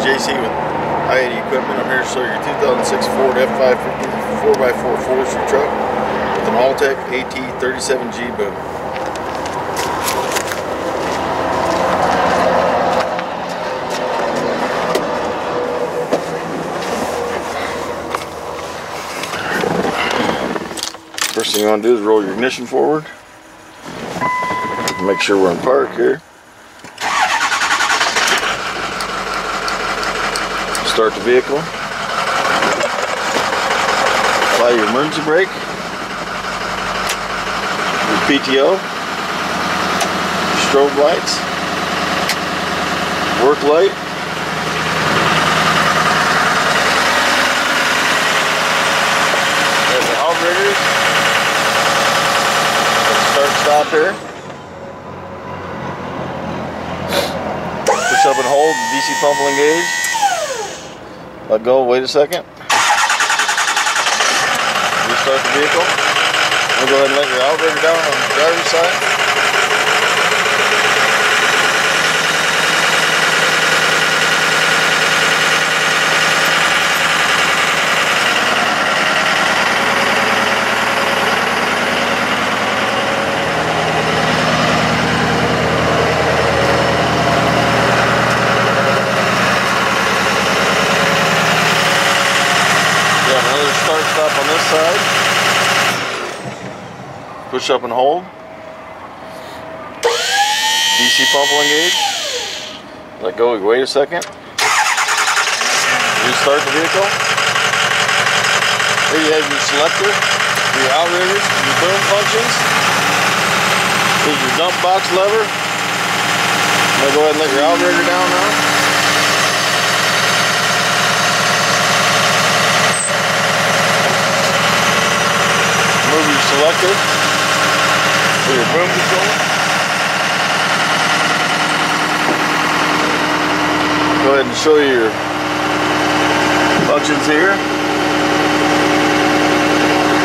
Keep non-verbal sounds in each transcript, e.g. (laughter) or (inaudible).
JC with I-80 Equipment. I'm here to show you your 2006 Ford F550 4x4 forestry truck with an Altec AT37G boom. First thing you want to do is roll your ignition forward. Make sure we're in park here. Start the vehicle. Apply your emergency brake. Your PTO. Strobe lights. Work light. There's the outriggers. Start stop here. Push up and hold, DC pump will engage. Let go, wait a second. Restart the vehicle. We'll go ahead and let your outrigger down on the driver's side. start stop on this side. Push up and hold. DC pump will engage. Let go, wait a second. Restart the vehicle. Here you have your selector, your outriggers, your boom functions. Here's your dump box lever. I'm gonna go ahead and let your outrigger down now. Selector for your boom control. Go ahead and show you your functions here.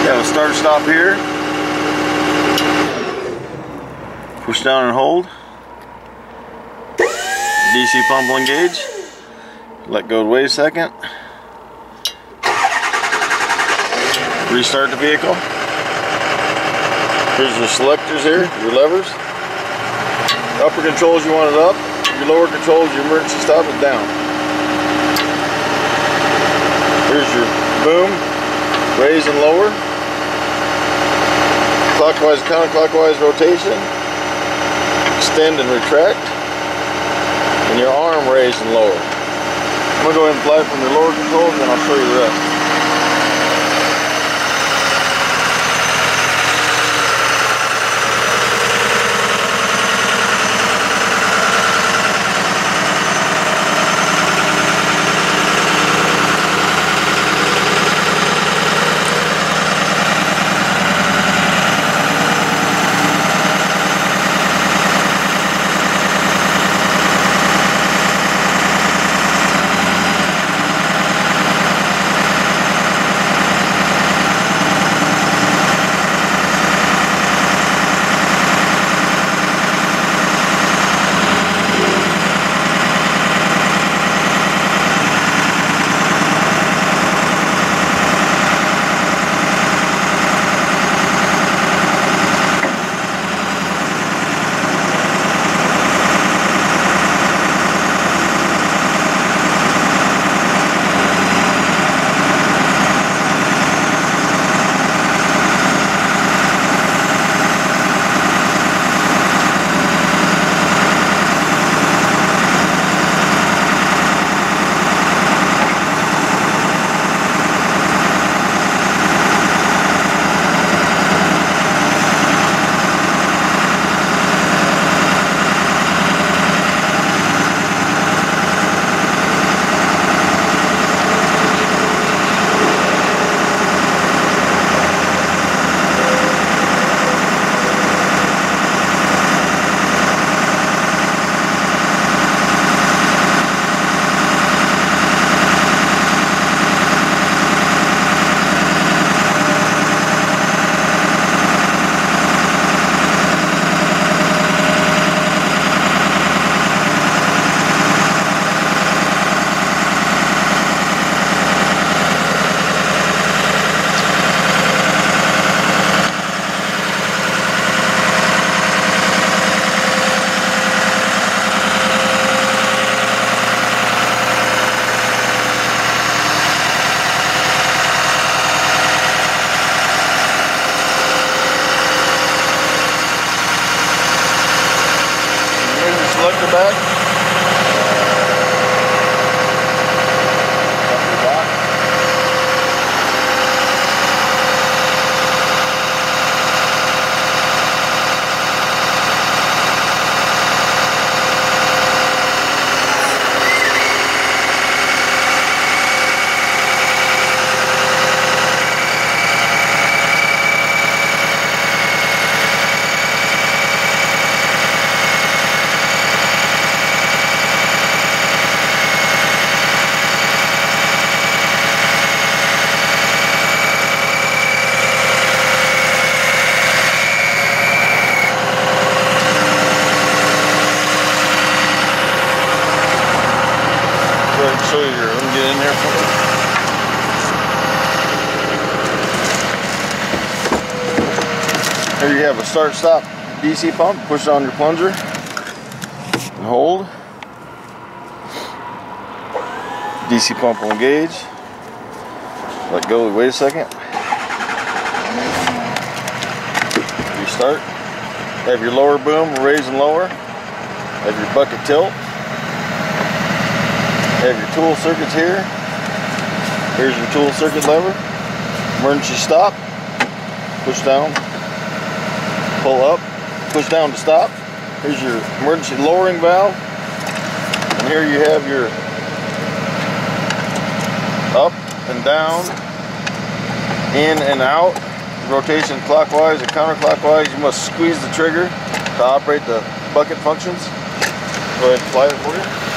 You have a start stop here. Push down and hold. DC pump will engage. Let go, wait a second. Restart the vehicle. Here's your selectors here, your levers. Upper controls you want it up. Your lower controls, your emergency stop is down. Here's your boom, raise and lower. Clockwise, counterclockwise rotation. Extend and retract. And your arm raise and lower. I'm going to go ahead and fly from the lower controls and I'll show you the rest. Have a start-stop DC pump. Push on your plunger and hold. DC pump will engage. Let go. Wait a second. Restart. Have your lower boom raise and lower. Have your bucket tilt. Have your tool circuits here. Here's your tool circuit lever. Emergency stop. Push down. Pull up. Push down to stop. Here's your emergency lowering valve. And here you have your up and down, in and out, rotation clockwise and counterclockwise. You must squeeze the trigger to operate the bucket functions. Go ahead and fly it for you.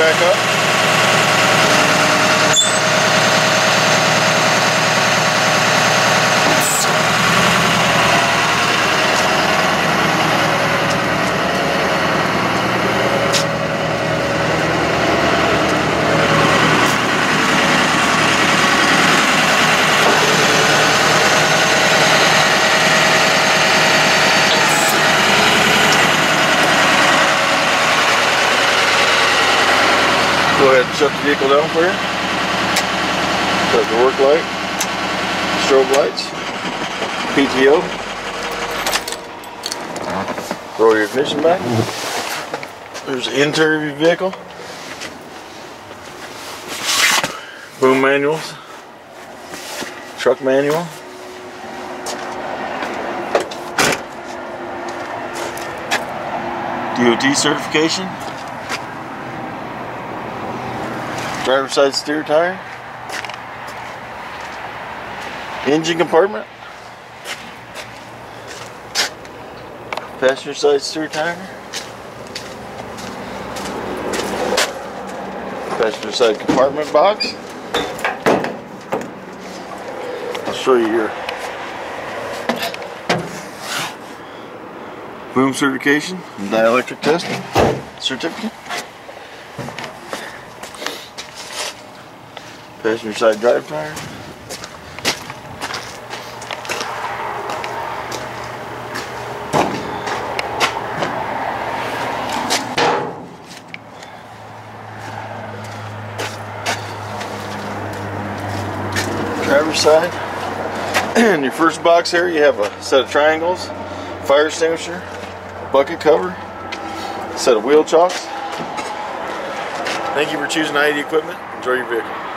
Back up. Shut the vehicle down for you. Shut the work light, strobe lights, PTO. Throw your ignition back. There's the interior of your vehicle. Boom manuals. Truck manual. DOT certification. Driver's side steer tire. Engine compartment. Passenger side steer tire. Passenger side compartment box. I'll show you your boom certification and dielectric test certificate. Passenger side drive tire. Driver's side. (clears throat) In your first box here, you have a set of triangles, fire extinguisher, bucket cover, set of wheel chocks. Thank you for choosing I-80 equipment. Enjoy your vehicle.